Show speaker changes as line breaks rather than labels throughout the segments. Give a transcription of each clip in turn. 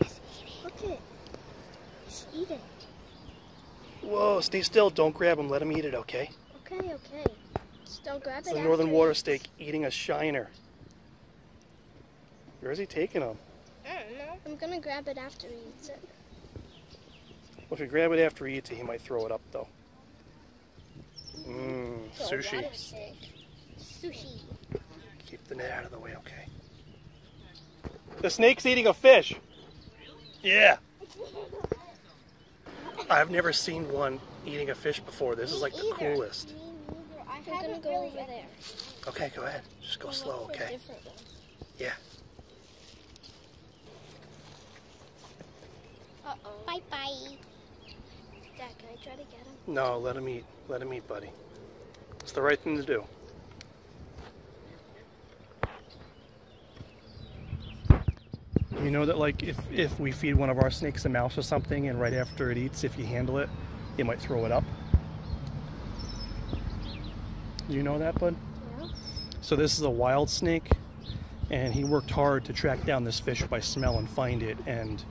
eat it. He's eating.
Whoa, stay still. Don't grab him. Let him eat it, okay?
Okay, okay. Just don't grab
It's
it.
the northern water
it.
snake eating a shiner. Where is he taking him?
I don't know. I'm gonna grab it after he eats it.
Well, if you grab it after he eats it, he might throw it up, though. Mmm, sushi.
Sushi.
Keep the net out of the way, okay? The snake's eating a fish. Yeah. I've never seen one eating a fish before. This is like the
either.
coolest.
I am gonna go over there.
Okay, go ahead. Just go
and
slow, okay? Yeah.
Uh-oh. Bye bye. Dad, can I try to get him?
No, let him eat. Let him eat, buddy. It's the right thing to do. You know that, like, if, if we feed one of our snakes a mouse or something, and right after it eats, if you handle it, it might throw it up. You know that, bud?
Yeah.
So this is a wild snake, and he worked hard to track down this fish by smell and find it. And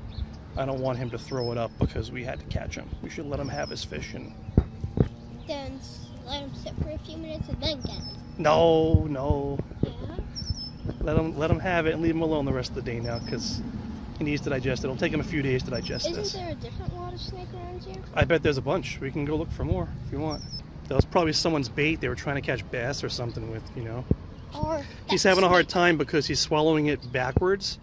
I don't want him to throw it up because we had to catch him. We should let him have his fish. And
Then let him sit for a few minutes and then get him.
no, no,
Yeah.
Let him let him have it and leave him alone the rest of the day now because he needs to digest it. It'll take him a few days to digest
Isn't
this.
there a different water snake around here?
I bet there's a bunch. We can go look for more if you want. That was probably someone's bait. They were trying to catch bass or something with, you know.
Or
He's having a hard time because he's swallowing it backwards,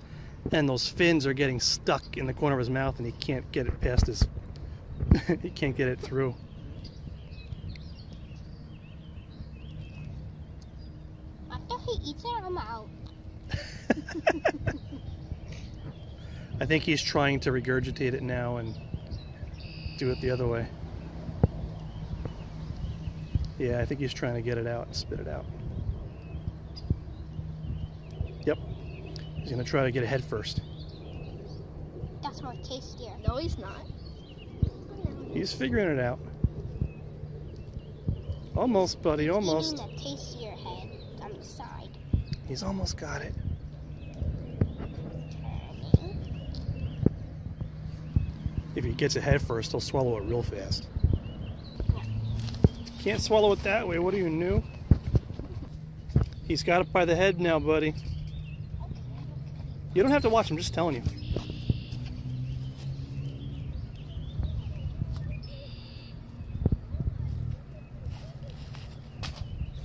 and those fins are getting stuck in the corner of his mouth, and he can't get it past his. he can't get it through.
After he eats it, I'm out.
I think he's trying to regurgitate it now and do it the other way. Yeah, I think he's trying to get it out and spit it out. Yep. He's gonna try to get it head first.
That's more tastier. No, he's not.
He's figuring it out. Almost, buddy, almost.
Eating the tastier head on the side.
He's almost got it. If he gets it head first, he'll swallow it real fast. Can't swallow it that way. What are you new? He's got it by the head now, buddy. You don't have to watch. I'm just telling you.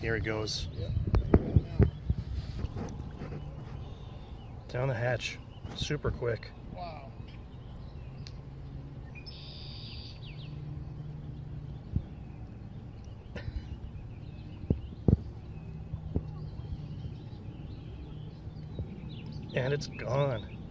Here he goes. Down the hatch. Super quick. And it's gone.